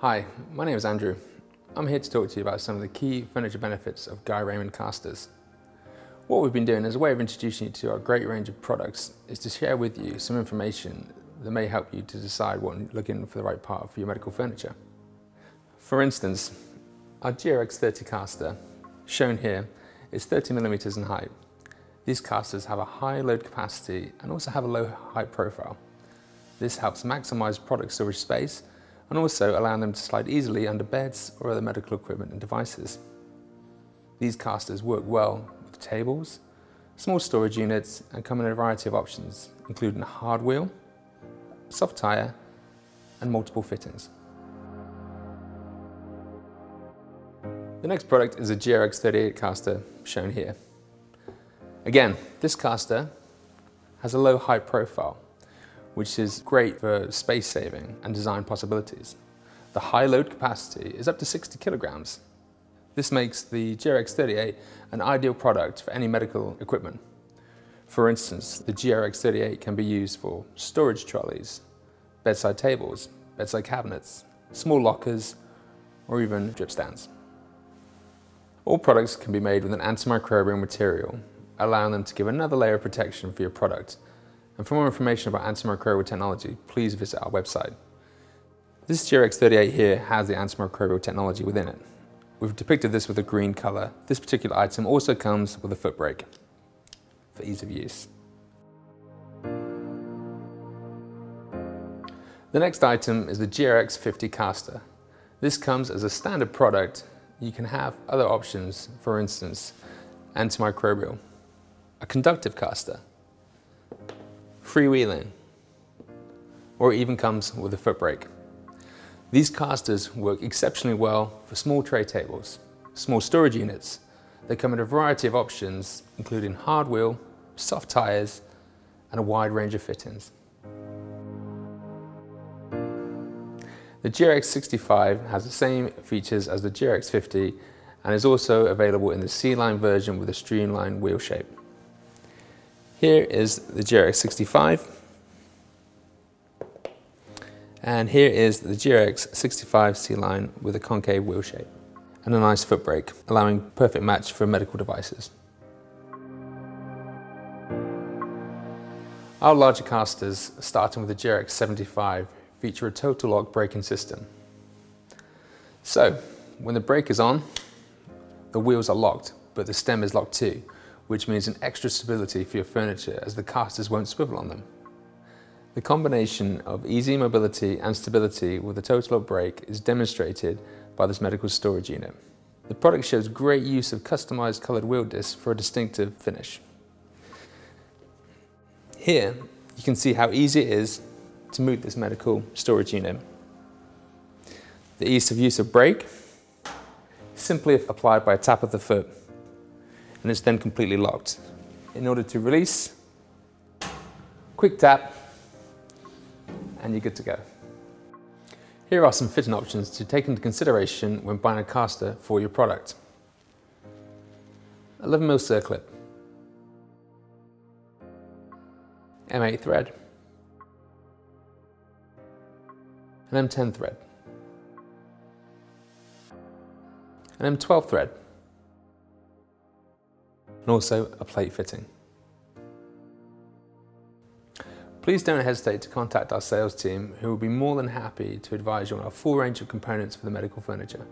Hi, my name is Andrew. I'm here to talk to you about some of the key furniture benefits of Guy Raymond casters. What we've been doing as a way of introducing you to our great range of products is to share with you some information that may help you to decide what you're looking for the right part for your medical furniture. For instance, our GRX30 caster, shown here, is 30 millimeters in height. These casters have a high load capacity and also have a low height profile. This helps maximize product storage space and also allowing them to slide easily under beds or other medical equipment and devices. These casters work well with tables, small storage units and come in a variety of options, including a hard wheel, soft tyre and multiple fittings. The next product is a GRX38 caster shown here. Again, this caster has a low height profile which is great for space saving and design possibilities. The high load capacity is up to 60 kilograms. This makes the GRX38 an ideal product for any medical equipment. For instance, the GRX38 can be used for storage trolleys, bedside tables, bedside cabinets, small lockers, or even drip stands. All products can be made with an antimicrobial material, allowing them to give another layer of protection for your product and for more information about antimicrobial technology, please visit our website. This GRX38 here has the antimicrobial technology within it. We've depicted this with a green colour. This particular item also comes with a foot brake for ease of use. The next item is the GRX50 caster. This comes as a standard product. You can have other options, for instance, antimicrobial, a conductive caster, freewheeling, or even comes with a foot brake. These casters work exceptionally well for small tray tables, small storage units. They come in a variety of options, including hard wheel, soft tyres, and a wide range of fittings. The GRX65 has the same features as the GRX50 and is also available in the C-Line version with a streamlined wheel shape. Here is the GRX65. And here is the GRX65 C-Line with a concave wheel shape and a nice foot brake, allowing perfect match for medical devices. Our larger casters, starting with the GRX75, feature a total lock braking system. So, when the brake is on, the wheels are locked, but the stem is locked too, which means an extra stability for your furniture as the casters won't swivel on them. The combination of easy mobility and stability with a total lock brake is demonstrated by this medical storage unit. The product shows great use of customized colored wheel discs for a distinctive finish. Here, you can see how easy it is to move this medical storage unit. The ease of use of brake, simply applied by a tap of the foot and it's then completely locked. In order to release, quick tap, and you're good to go. Here are some fitting options to take into consideration when buying a caster for your product. 11mm circlip, M8 thread, an M10 thread, an M12 thread, and also a plate fitting. Please don't hesitate to contact our sales team who will be more than happy to advise you on our full range of components for the medical furniture.